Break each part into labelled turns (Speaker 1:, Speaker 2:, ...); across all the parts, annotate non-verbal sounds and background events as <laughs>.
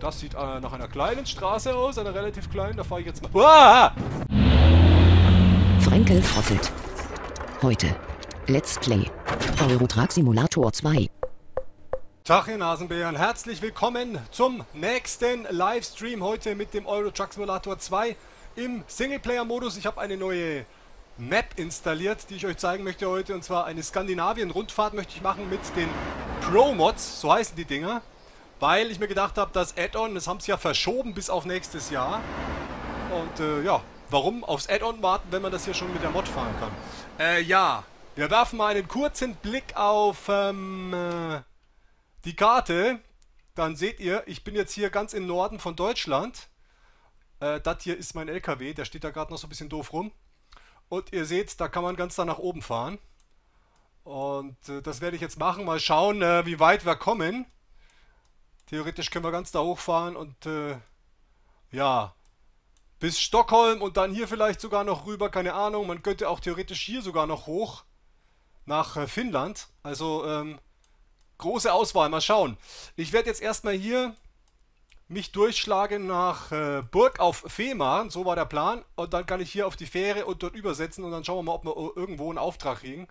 Speaker 1: Das sieht äh, nach einer kleinen Straße aus, einer relativ kleinen. Da fahre ich jetzt mal... Uah!
Speaker 2: Frenkel frosselt. Heute. Let's Play. Eurotruck Simulator 2.
Speaker 1: Tag, ihr Nasenbären. Herzlich willkommen zum nächsten Livestream heute mit dem Euro Truck Simulator 2 im Singleplayer-Modus. Ich habe eine neue Map installiert, die ich euch zeigen möchte heute. Und zwar eine Skandinavien-Rundfahrt möchte ich machen mit den Pro-Mods, so heißen die Dinger. Weil ich mir gedacht habe, das Add-on, das haben sie ja verschoben bis auf nächstes Jahr. Und äh, ja, warum aufs Add-on warten, wenn man das hier schon mit der Mod fahren kann? Äh, ja, wir werfen mal einen kurzen Blick auf ähm, äh, die Karte. Dann seht ihr, ich bin jetzt hier ganz im Norden von Deutschland. Äh, das hier ist mein LKW, der steht da gerade noch so ein bisschen doof rum. Und ihr seht, da kann man ganz da nach oben fahren. Und äh, das werde ich jetzt machen. Mal schauen, äh, wie weit wir kommen. Theoretisch können wir ganz da hochfahren und äh, ja, bis Stockholm und dann hier vielleicht sogar noch rüber, keine Ahnung. Man könnte auch theoretisch hier sogar noch hoch nach äh, Finnland. Also ähm, große Auswahl, mal schauen. Ich werde jetzt erstmal hier mich durchschlagen nach äh, Burg auf Fehmarn, so war der Plan. Und dann kann ich hier auf die Fähre und dort übersetzen und dann schauen wir mal, ob wir irgendwo einen Auftrag kriegen.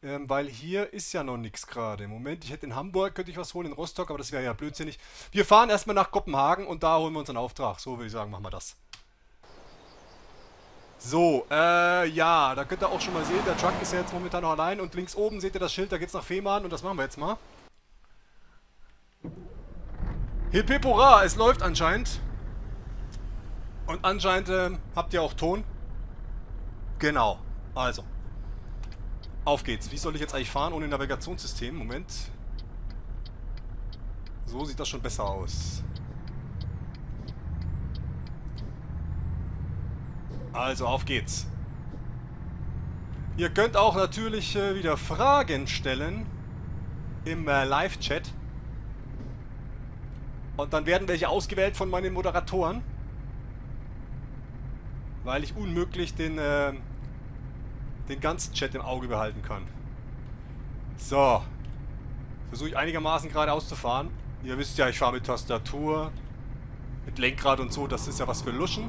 Speaker 1: Ähm, weil hier ist ja noch nichts gerade. Moment, ich hätte in Hamburg, könnte ich was holen, in Rostock, aber das wäre ja blödsinnig. Wir fahren erstmal nach Kopenhagen und da holen wir uns einen Auftrag. So würde ich sagen, machen wir das. So, äh, ja, da könnt ihr auch schon mal sehen, der Truck ist ja jetzt momentan noch allein und links oben seht ihr das Schild, da geht's nach Fehmarn und das machen wir jetzt mal. Hip hip hurra, es läuft anscheinend. Und anscheinend äh, habt ihr auch Ton. Genau, also. Auf geht's. Wie soll ich jetzt eigentlich fahren ohne Navigationssystem? Moment. So sieht das schon besser aus. Also, auf geht's. Ihr könnt auch natürlich äh, wieder Fragen stellen im äh, Live-Chat. Und dann werden welche ausgewählt von meinen Moderatoren. Weil ich unmöglich den, äh, den ganzen Chat im Auge behalten kann. So. Versuche ich einigermaßen geradeaus zu fahren. Ihr wisst ja, ich fahre mit Tastatur, mit Lenkrad und so. Das ist ja was für Luschen.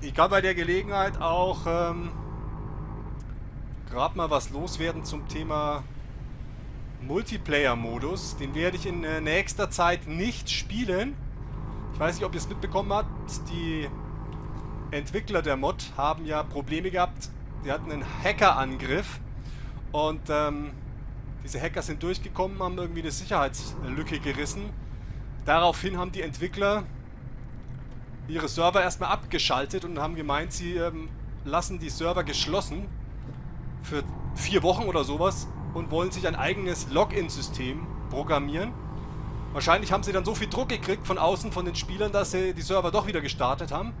Speaker 1: Ich kann bei der Gelegenheit auch ähm, gerade mal was loswerden zum Thema Multiplayer-Modus. Den werde ich in äh, nächster Zeit nicht spielen. Ich weiß nicht, ob ihr es mitbekommen habt. Die Entwickler der Mod haben ja Probleme gehabt. Die hatten einen Hackerangriff. Und ähm, diese Hacker sind durchgekommen, haben irgendwie eine Sicherheitslücke gerissen. Daraufhin haben die Entwickler ihre Server erstmal abgeschaltet und haben gemeint, sie ähm, lassen die Server geschlossen für vier Wochen oder sowas und wollen sich ein eigenes Login-System programmieren. Wahrscheinlich haben sie dann so viel Druck gekriegt von außen von den Spielern, dass sie die Server doch wieder gestartet haben.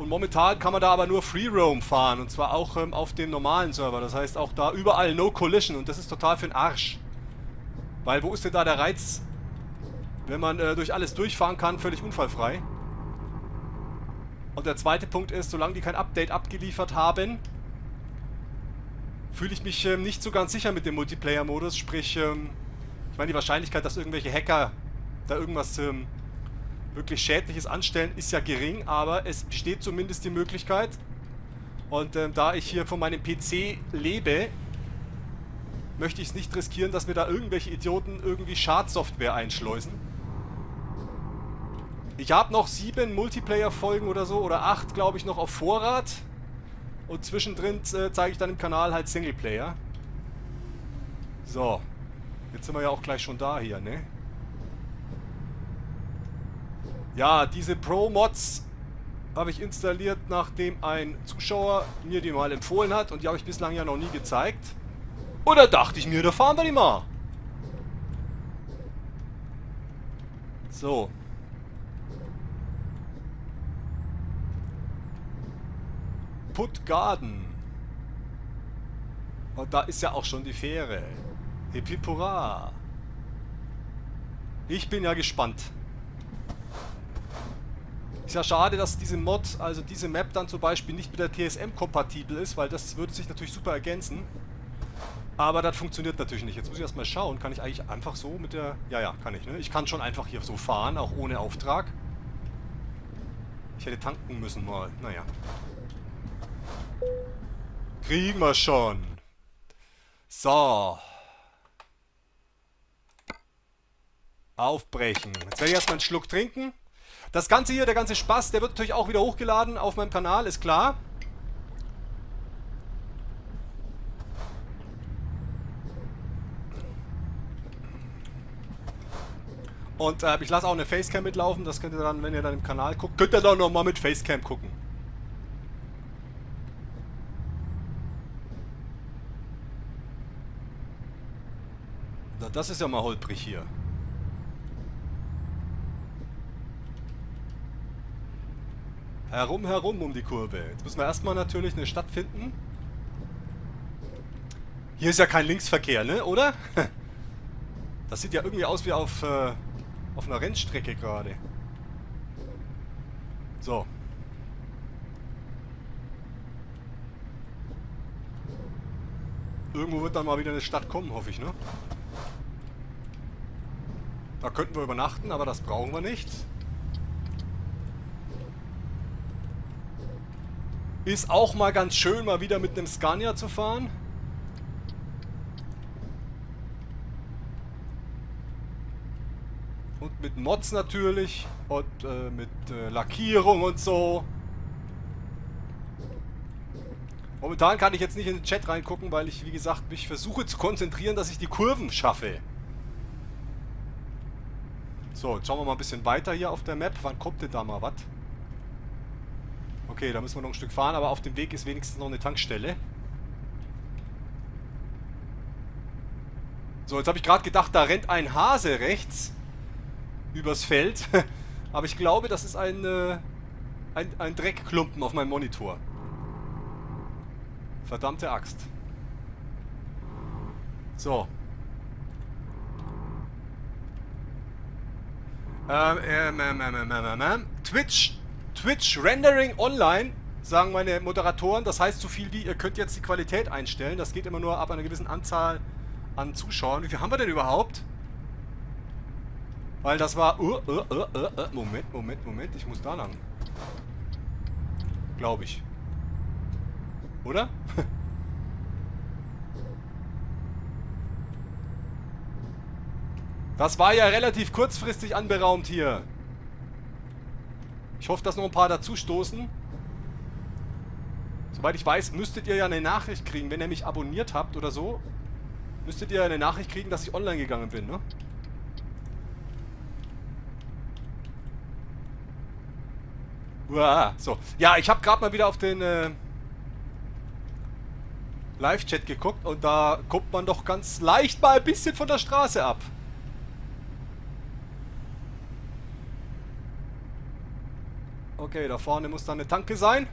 Speaker 1: Und momentan kann man da aber nur Free Roam fahren und zwar auch ähm, auf dem normalen Server. Das heißt auch da überall No Collision und das ist total für den Arsch. Weil wo ist denn da der Reiz, wenn man äh, durch alles durchfahren kann, völlig unfallfrei? Und der zweite Punkt ist, solange die kein Update abgeliefert haben, fühle ich mich ähm, nicht so ganz sicher mit dem Multiplayer-Modus. Sprich, ähm, ich meine, die Wahrscheinlichkeit, dass irgendwelche Hacker da irgendwas ähm, wirklich Schädliches anstellen, ist ja gering, aber es besteht zumindest die Möglichkeit. Und ähm, da ich hier von meinem PC lebe, möchte ich es nicht riskieren, dass mir da irgendwelche Idioten irgendwie Schadsoftware einschleusen. Ich habe noch sieben Multiplayer-Folgen oder so, oder acht, glaube ich, noch auf Vorrat. Und zwischendrin äh, zeige ich dann im Kanal halt Singleplayer. So. Jetzt sind wir ja auch gleich schon da hier, ne? Ja, diese Pro-Mods habe ich installiert, nachdem ein Zuschauer mir die mal empfohlen hat. Und die habe ich bislang ja noch nie gezeigt. Oder dachte ich mir, da fahren wir die mal. So. Puttgarden. Und da ist ja auch schon die Fähre. Hippipura. Ich bin ja gespannt. Ist ja schade, dass diese Mod, also diese Map dann zum Beispiel nicht mit der TSM kompatibel ist, weil das würde sich natürlich super ergänzen. Aber das funktioniert natürlich nicht. Jetzt muss ich erstmal schauen. Kann ich eigentlich einfach so mit der... Ja, ja, kann ich, ne? Ich kann schon einfach hier so fahren, auch ohne Auftrag. Ich hätte tanken müssen mal. Naja. Kriegen wir schon. So. Aufbrechen. Jetzt werde ich erstmal einen Schluck trinken. Das Ganze hier, der ganze Spaß, der wird natürlich auch wieder hochgeladen auf meinem Kanal, ist klar. Und äh, ich lasse auch eine Facecam mitlaufen. Das könnt ihr dann, wenn ihr dann im Kanal guckt, könnt ihr dann nochmal mit Facecam gucken. Das ist ja mal holprig hier. Herum, herum um die Kurve. Jetzt müssen wir erstmal natürlich eine Stadt finden. Hier ist ja kein Linksverkehr, ne? Oder? <laughs> Das sieht ja irgendwie aus wie auf äh, auf einer Rennstrecke gerade. So. Irgendwo wird dann mal wieder eine Stadt kommen, hoffe ich, ne? Da könnten wir übernachten, aber das brauchen wir nicht. Ist auch mal ganz schön, mal wieder mit einem Scania zu fahren. Und mit Mods natürlich. Und äh, mit äh, Lackierung und so. Momentan kann ich jetzt nicht in den Chat reingucken, weil ich, wie gesagt, mich versuche zu konzentrieren, dass ich die Kurven schaffe. So, jetzt schauen wir mal ein bisschen weiter hier auf der Map. Wann kommt denn da mal was? Okay, da müssen wir noch ein Stück fahren, aber auf dem Weg ist wenigstens noch eine Tankstelle. So, jetzt habe ich gerade gedacht, da rennt ein Hase rechts übers Feld. <laughs> Aber ich glaube, das ist ein, äh, ein, ein Dreckklumpen auf meinem Monitor. Verdammte Axt. So. Ähm, ähm, ähm, ähm, ähm, ähm, Twitch, Twitch Rendering Online, sagen meine Moderatoren. Das heißt so viel wie, ihr könnt jetzt die Qualität einstellen. Das geht immer nur ab einer gewissen Anzahl an Zuschauern. Wie viel haben wir denn überhaupt? Weil das war... Uh, uh, uh, uh, uh. Moment, Moment, Moment. Ich muss da lang. Glaube ich. Oder? <laughs> das war ja relativ kurzfristig anberaumt hier. Ich hoffe, dass noch ein paar dazu stoßen. Soweit ich weiß, müsstet ihr ja eine Nachricht kriegen, wenn ihr mich abonniert habt oder so. Müsstet ihr eine Nachricht kriegen, dass ich online gegangen bin, ne? Uah, so. Ja, ich habe gerade mal wieder auf den äh, Live-Chat geguckt und da kommt man doch ganz leicht mal ein bisschen von der Straße ab. Okay, da vorne muss dann eine Tanke sein.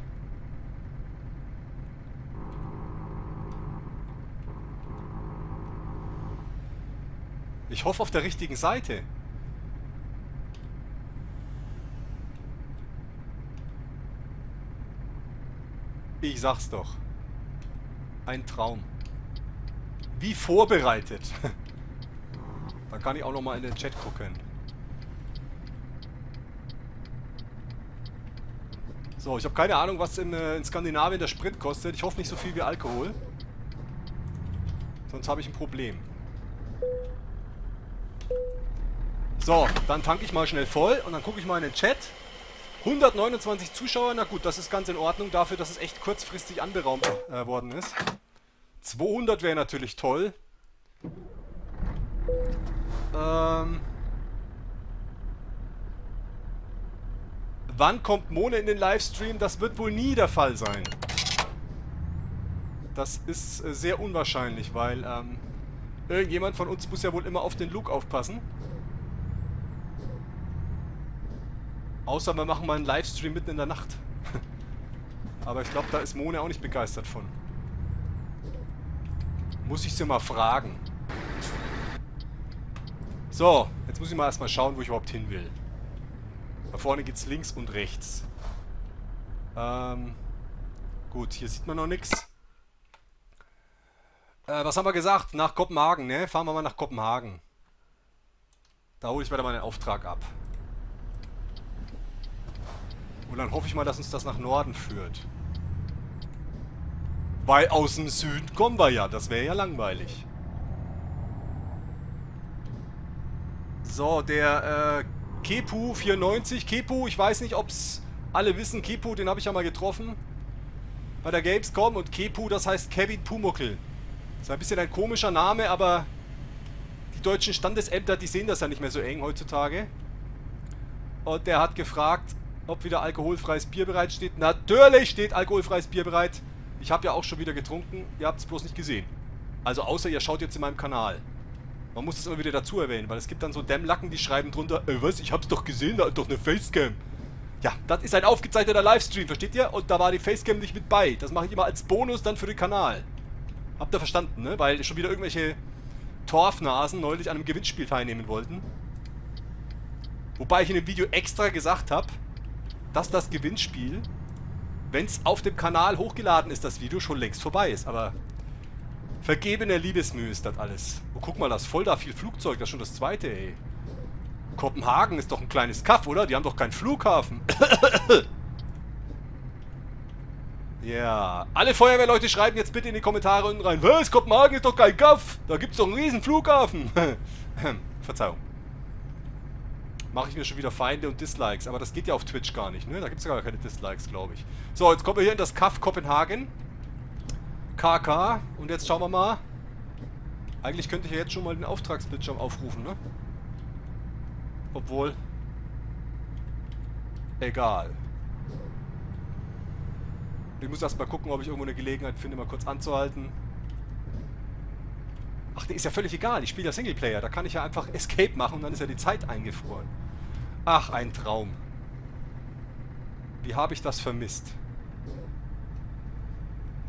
Speaker 1: Ich hoffe auf der richtigen Seite. Ich sag's doch. Ein Traum. Wie vorbereitet. <laughs> Dann kann ich auch nochmal in den Chat gucken. So, ich habe keine Ahnung, was in, äh, in Skandinavien der Sprit kostet. Ich hoffe nicht so viel wie Alkohol. Sonst habe ich ein Problem. So, dann tanke ich mal schnell voll und dann gucke ich mal in den Chat. 129 Zuschauer, na gut, das ist ganz in Ordnung dafür, dass es echt kurzfristig anberaumt äh, worden ist. 200 wäre natürlich toll. Ähm... Wann kommt Mone in den Livestream? Das wird wohl nie der Fall sein. Das ist äh, sehr unwahrscheinlich, weil ähm, irgendjemand von uns muss ja wohl immer auf den Luke aufpassen. Außer wir machen mal einen Livestream mitten in der Nacht. <laughs> Aber ich glaube, da ist Mone auch nicht begeistert von. Muss ich sie mal fragen. So, jetzt muss ich mal erstmal schauen, wo ich überhaupt hin will. Da vorne geht's links und rechts. Ähm, gut, hier sieht man noch nichts. Äh, was haben wir gesagt? Nach Kopenhagen, ne? Fahren wir mal nach Kopenhagen. Da hole ich wieder mal den Auftrag ab. Und dann hoffe ich mal, dass uns das nach Norden führt. Weil aus dem Süden kommen wir ja. Das wäre ja langweilig. So, der äh, Kepu 94. Kepu, ich weiß nicht, ob es alle wissen. Kepu, den habe ich ja mal getroffen. Bei der Gamescom. Und Kepu, das heißt Kevin Pumuckel. Ist ein bisschen ein komischer Name, aber die deutschen Standesämter, die sehen das ja nicht mehr so eng heutzutage. Und der hat gefragt, ob wieder alkoholfreies Bier bereitsteht. Natürlich steht alkoholfreies Bier bereit. Ich habe ja auch schon wieder getrunken. Ihr habt es bloß nicht gesehen. Also außer ihr schaut jetzt in meinem Kanal. Man muss das immer wieder dazu erwähnen, weil es gibt dann so Dämmlacken, die schreiben drunter, äh, was, ich hab's doch gesehen, da ist doch eine Facecam. Ja, das ist ein aufgezeichneter Livestream, versteht ihr? Und da war die Facecam nicht mit bei. Das mache ich immer als Bonus dann für den Kanal. Habt ihr verstanden, ne? Weil schon wieder irgendwelche Torfnasen neulich an einem Gewinnspiel teilnehmen wollten. Wobei ich in dem Video extra gesagt habe, dass das Gewinnspiel, wenn es auf dem Kanal hochgeladen ist, das Video schon längst vorbei ist. Aber vergebene Liebesmühe ist das alles. Oh, guck mal, das ist voll da viel Flugzeug. Das ist schon das zweite, ey. Kopenhagen ist doch ein kleines Kaff, oder? Die haben doch keinen Flughafen. <coughs> Ja, alle Feuerwehrleute schreiben jetzt bitte in die Kommentare unten rein. Was? Kopenhagen ist doch kein Kaff. Da gibt es doch einen riesen Flughafen. <coughs> Verzeihung. Mache ich mir schon wieder Feinde und Dislikes. Aber das geht ja auf Twitch gar nicht, ne? Da gibt es gar keine Dislikes, glaube ich. So, jetzt kommen wir hier in das Kaff Kopenhagen. KK. Und jetzt schauen wir mal. Eigentlich könnte ich ja jetzt schon mal den Auftragsbildschirm aufrufen, ne? Obwohl... Egal. Ich muss erst mal gucken, ob ich irgendwo eine Gelegenheit finde, mal kurz anzuhalten. Ach, der ist ja völlig egal. Ich spiele ja Singleplayer. Da kann ich ja einfach Escape machen und dann ist ja die Zeit eingefroren. Ach, ein Traum. Wie habe ich das vermisst?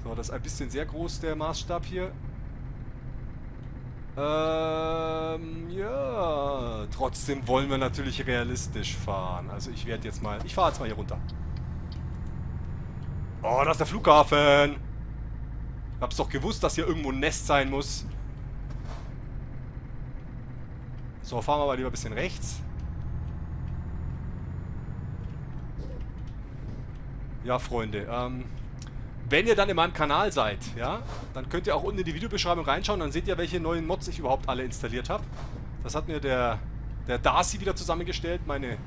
Speaker 1: So, das ist ein bisschen sehr groß, der Maßstab hier. Ähm, ja. Trotzdem wollen wir natürlich realistisch fahren. Also ich werde jetzt mal... Ich fahre jetzt mal hier runter. Oh, da ist der Flughafen. Hab's doch gewusst, dass hier irgendwo ein Nest sein muss. So, fahren wir mal lieber ein bisschen rechts. Ja, Freunde, ähm, wenn ihr dann in meinem Kanal seid, ja, dann könnt ihr auch unten in die Videobeschreibung reinschauen, dann seht ihr, welche neuen Mods ich überhaupt alle installiert habe. Das hat mir der, der Darcy wieder zusammengestellt, meine,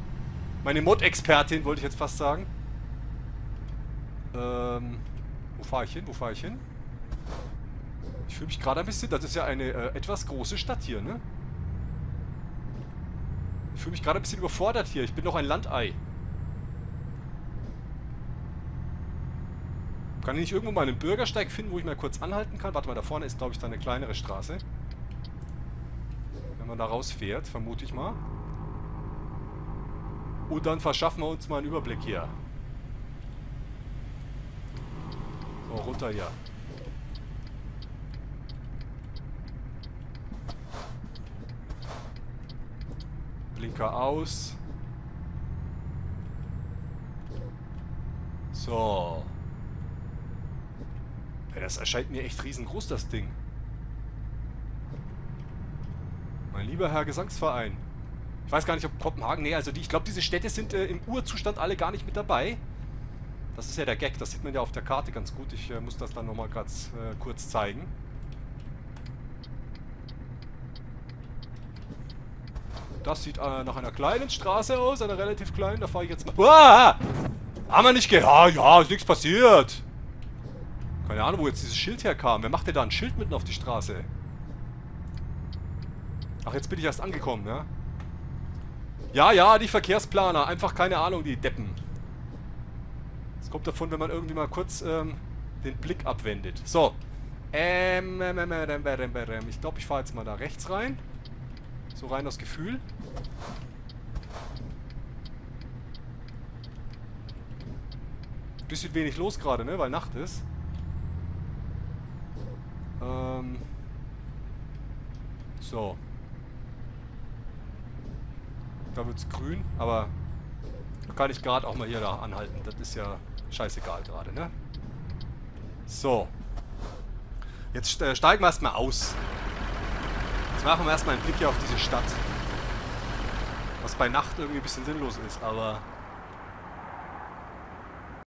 Speaker 1: meine Mod-Expertin, wollte ich jetzt fast sagen. Ähm, wo fahre ich hin? Wo fahre ich hin? Ich fühle mich gerade ein bisschen... Das ist ja eine äh, etwas große Stadt hier, ne? Ich fühle mich gerade ein bisschen überfordert hier. Ich bin doch ein Landei. Kann ich nicht irgendwo mal einen Bürgersteig finden, wo ich mal kurz anhalten kann? Warte mal, da vorne ist, glaube ich, da eine kleinere Straße. Wenn man da rausfährt, vermute ich mal. Und dann verschaffen wir uns mal einen Überblick hier. So, runter hier. Blinker aus. So. Das erscheint mir echt riesengroß, das Ding. Mein lieber Herr Gesangsverein. Ich weiß gar nicht, ob Kopenhagen... Nee, also die, ich glaube, diese Städte sind äh, im Urzustand alle gar nicht mit dabei. Das ist ja der Gag, das sieht man ja auf der Karte ganz gut. Ich äh, muss das dann nochmal ganz äh, kurz zeigen. Das sieht äh, nach einer kleinen Straße aus, einer relativ kleinen. Da fahre ich jetzt mal... Uah! Haben wir nicht gehört? Ja, ja, ist nichts passiert. Keine Ahnung, wo jetzt dieses Schild herkam. Wer macht denn da ein Schild mitten auf die Straße? Ach, jetzt bin ich erst angekommen, ja? Ja, ja, die Verkehrsplaner. Einfach keine Ahnung, die Deppen kommt davon, wenn man irgendwie mal kurz ähm, den Blick abwendet. So. Ähm, ähm, ähm, ähm, ähm, ähm ich glaube, ich fahre jetzt mal da rechts rein. So rein das Gefühl. Bisschen wenig los gerade, ne? Weil Nacht ist. Ähm. So. Da wird's grün, aber kann ich gerade auch mal hier da anhalten. Das ist ja scheißegal gerade, ne? So. Jetzt äh, steigen wir erstmal aus. Jetzt machen wir erstmal einen Blick hier auf diese Stadt. Was bei Nacht irgendwie ein bisschen sinnlos ist, aber